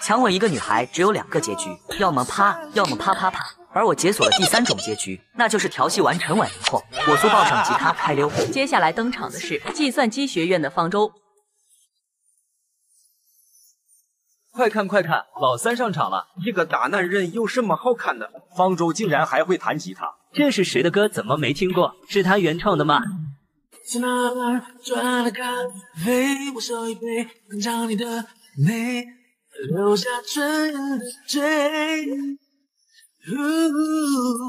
强吻一个女孩只有两个结局，要么啪，要么啪啪啪。而我解锁了第三种结局，那就是调戏完陈婉莹后，火速抱上吉他开溜。接下来登场的是计算机学院的方舟。快看快看，老三上场了！一个大男人有什么好看的？方舟竟然还会弹吉他，这是谁的歌？怎么没听过？是他原创的吗？留下唇印的嘴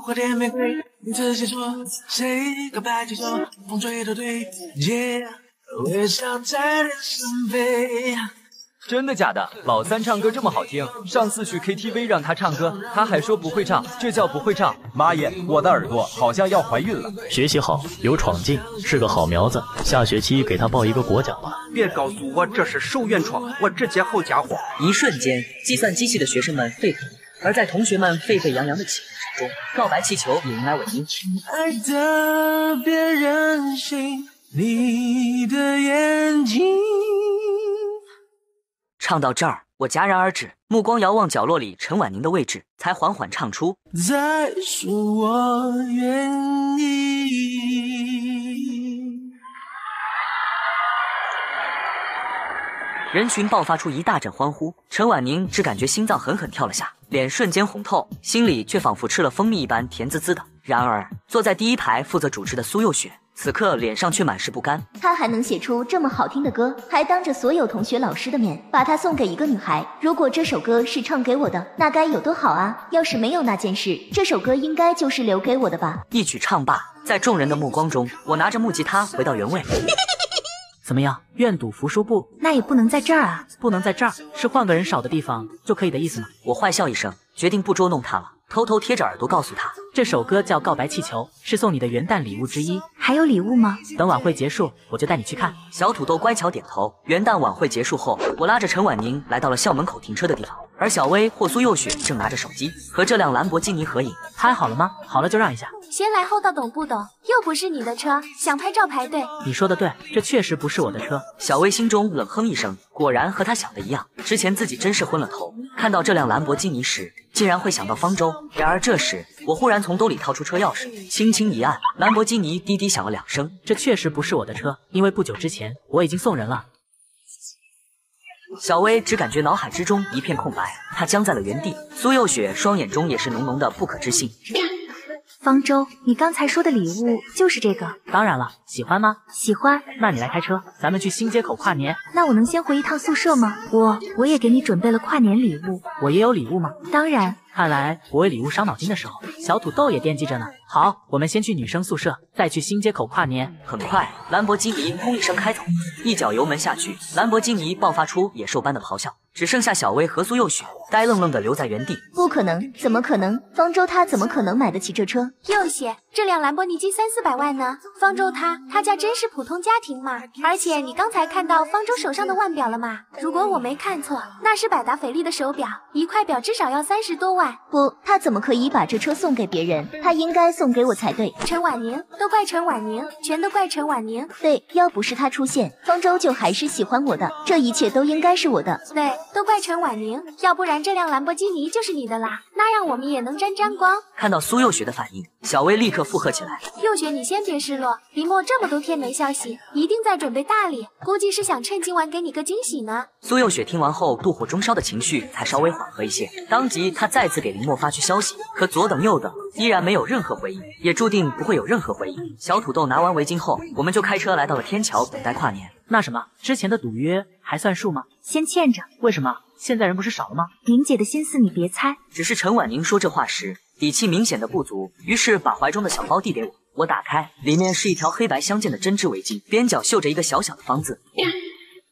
花店玫瑰你自己说谁告白气球风吹到对街微笑在天上飞真的假的？老三唱歌这么好听，上次去 KTV 让他唱歌，他还说不会唱，这叫不会唱。妈耶，我的耳朵好像要怀孕了。学习好，有闯劲，是个好苗子。下学期给他报一个国奖吧。别告诉我这是手原创，我直接好家伙！一瞬间，计算机系的学生们沸腾。而在同学们沸沸扬扬的起哄声中，告白气球也迎来尾音。爱的别任性，你的眼唱到这儿，我戛然而止，目光遥望角落里陈婉宁的位置，才缓缓唱出：再说我愿意。人群爆发出一大阵欢呼，陈婉宁只感觉心脏狠狠跳了下，脸瞬间红透，心里却仿佛吃了蜂蜜一般甜滋滋的。然而，坐在第一排负责主持的苏又雪，此刻脸上却满是不甘。他还能写出这么好听的歌，还当着所有同学老师的面把它送给一个女孩。如果这首歌是唱给我的，那该有多好啊！要是没有那件事，这首歌应该就是留给我的吧。一曲唱罢，在众人的目光中，我拿着木吉他回到原位。怎么样？愿赌服输不？那也不能在这儿啊！不能在这儿，是换个人少的地方就可以的意思吗？我坏笑一声，决定不捉弄他了，偷偷贴着耳朵告诉他，这首歌叫《告白气球》，是送你的元旦礼物之一。还有礼物吗？等晚会结束，我就带你去看。小土豆乖巧点头。元旦晚会结束后，我拉着陈婉宁来到了校门口停车的地方，而小薇、霍苏、幼雪正拿着手机和这辆兰博基尼合影。拍好了吗？好了就让一下。先来后到，懂不懂？又不是你的车，想拍照排队。你说的对，这确实不是我的车。小薇心中冷哼一声，果然和她想的一样，之前自己真是昏了头。看到这辆兰博基尼时，竟然会想到方舟。然而这时，我忽然从兜里掏出车钥匙，轻轻一按，兰博基尼滴滴响了两声。这确实不是我的车，因为不久之前我已经送人了。小薇只感觉脑海之中一片空白，她僵在了原地。苏幼雪双眼中也是浓浓的不可置信。方舟，你刚才说的礼物就是这个？当然了，喜欢吗？喜欢。那你来开车，咱们去新街口跨年。那我能先回一趟宿舍吗？我我也给你准备了跨年礼物。我也有礼物吗？当然。看来我为礼物伤脑筋的时候，小土豆也惦记着呢。好，我们先去女生宿舍，再去新街口跨年。很快，兰博基尼轰一声开走，一脚油门下去，兰博基尼爆发出野兽般的咆哮，只剩下小薇和苏又雪呆愣愣的留在原地。不可能，怎么可能？方舟他怎么可能买得起这车？又雪，这辆兰博基尼三四百万呢。方舟他他家真是普通家庭嘛？而且你刚才看到方舟手上的腕表了吗？如果我没看错，那是百达翡丽的手表，一块表至少要三十多万。不，他怎么可以把这车送给别人？他应该送给我才对。陈婉宁，都怪陈婉宁，全都怪陈婉宁。对，要不是他出现，方舟就还是喜欢我的。这一切都应该是我的。对，都怪陈婉宁，要不然这辆兰博基尼就是你的啦。那样我们也能沾沾光。看到苏幼雪的反应，小薇立刻附和起来。幼雪，你先别失落，林墨这么多天没消息，一定在准备大礼，估计是想趁今晚给你个惊喜呢。苏幼雪听完后，妒火中烧的情绪才稍微缓和一些，当即她再次给林墨发去消息，可左等右等，依然没有任何回应，也注定不会有任何回应。小土豆拿完围巾后，我们就开车来到了天桥，等待跨年。那什么，之前的赌约还算数吗？先欠着。为什么？现在人不是少了吗？宁姐的心思你别猜。只是陈婉宁说这话时底气明显的不足，于是把怀中的小包递给我。我打开，里面是一条黑白相间的针织围巾，边角绣着一个小小的方字。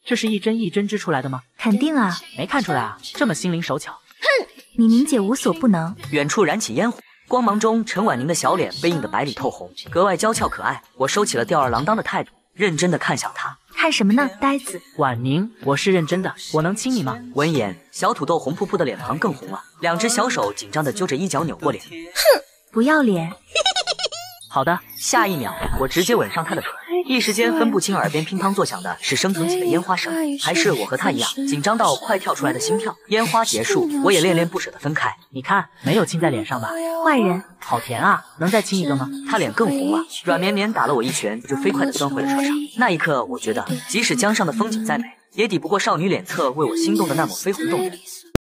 这是一针一针织出来的吗？肯定啊，没看出来啊，这么心灵手巧。哼，你宁姐无所不能。远处燃起烟火，光芒中陈婉宁的小脸被映得白里透红，格外娇俏可爱。我收起了吊儿郎当的态度，认真的看向他。看什么呢，呆子？婉宁，我是认真的，我能亲你吗？闻言，小土豆红扑扑的脸庞更红了，两只小手紧张的揪着衣角扭过脸。哼，不要脸。好的，下一秒我直接吻上她的唇，一时间分不清耳边乒乓作响的是升腾起的烟花声，还是我和她一样紧张到快跳出来的心跳。烟花结束，我也恋恋不舍的分开。你看，没有亲在脸上吧？坏人，好甜啊！能再亲一个吗？她脸更红了，软绵绵打了我一拳，就飞快的钻回了车上。那一刻，我觉得即使江上的风景再美，也抵不过少女脸侧为我心动的那抹绯红动人。